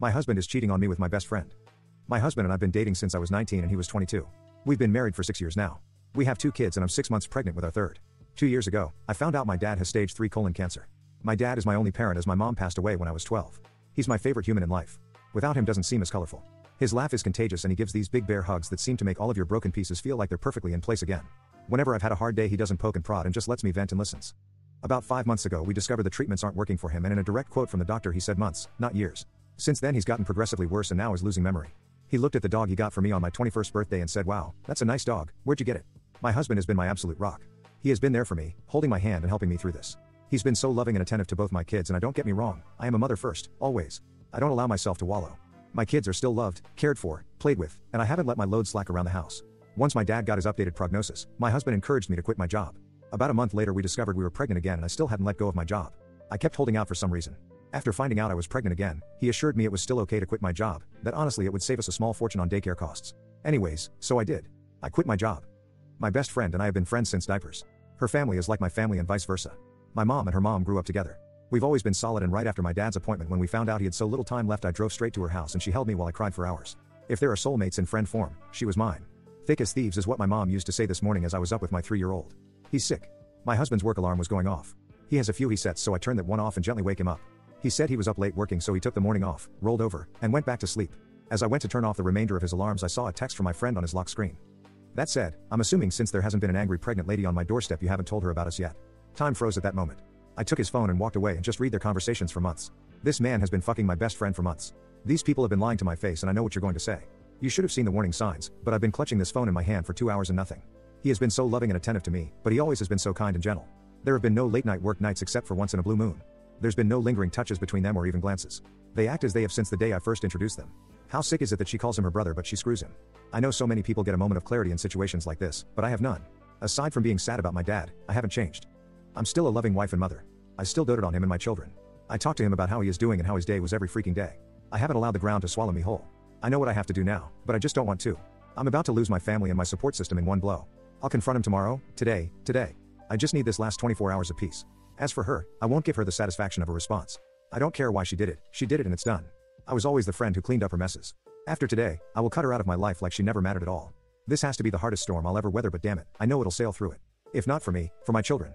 My husband is cheating on me with my best friend. My husband and I've been dating since I was 19 and he was 22. We've been married for six years now. We have two kids and I'm six months pregnant with our third. Two years ago, I found out my dad has stage 3 colon cancer. My dad is my only parent as my mom passed away when I was 12. He's my favorite human in life. Without him doesn't seem as colorful. His laugh is contagious and he gives these big bear hugs that seem to make all of your broken pieces feel like they're perfectly in place again. Whenever I've had a hard day he doesn't poke and prod and just lets me vent and listens. About five months ago we discovered the treatments aren't working for him and in a direct quote from the doctor he said months, not years. Since then he's gotten progressively worse and now is losing memory. He looked at the dog he got for me on my 21st birthday and said wow, that's a nice dog, where'd you get it? My husband has been my absolute rock. He has been there for me, holding my hand and helping me through this. He's been so loving and attentive to both my kids and I don't get me wrong, I am a mother first, always. I don't allow myself to wallow. My kids are still loved, cared for, played with, and I haven't let my load slack around the house. Once my dad got his updated prognosis, my husband encouraged me to quit my job. About a month later we discovered we were pregnant again and I still hadn't let go of my job. I kept holding out for some reason. After finding out I was pregnant again, he assured me it was still okay to quit my job, that honestly it would save us a small fortune on daycare costs. Anyways, so I did. I quit my job. My best friend and I have been friends since diapers. Her family is like my family and vice versa. My mom and her mom grew up together. We've always been solid and right after my dad's appointment when we found out he had so little time left I drove straight to her house and she held me while I cried for hours. If there are soulmates in friend form, she was mine. Thick as thieves is what my mom used to say this morning as I was up with my three-year-old. He's sick. My husband's work alarm was going off. He has a few he sets so I turned that one off and gently wake him up. He said he was up late working so he took the morning off, rolled over, and went back to sleep. As I went to turn off the remainder of his alarms I saw a text from my friend on his lock screen. That said, I'm assuming since there hasn't been an angry pregnant lady on my doorstep you haven't told her about us yet. Time froze at that moment. I took his phone and walked away and just read their conversations for months. This man has been fucking my best friend for months. These people have been lying to my face and I know what you're going to say. You should have seen the warning signs, but I've been clutching this phone in my hand for two hours and nothing. He has been so loving and attentive to me, but he always has been so kind and gentle. There have been no late night work nights except for once in a blue moon. There's been no lingering touches between them or even glances. They act as they have since the day I first introduced them. How sick is it that she calls him her brother but she screws him? I know so many people get a moment of clarity in situations like this, but I have none. Aside from being sad about my dad, I haven't changed. I'm still a loving wife and mother. I still doted on him and my children. I talk to him about how he is doing and how his day was every freaking day. I haven't allowed the ground to swallow me whole. I know what I have to do now, but I just don't want to. I'm about to lose my family and my support system in one blow. I'll confront him tomorrow, today, today. I just need this last 24 hours of peace. As for her, I won't give her the satisfaction of a response. I don't care why she did it, she did it and it's done. I was always the friend who cleaned up her messes. After today, I will cut her out of my life like she never mattered at all. This has to be the hardest storm I'll ever weather but damn it, I know it'll sail through it. If not for me, for my children.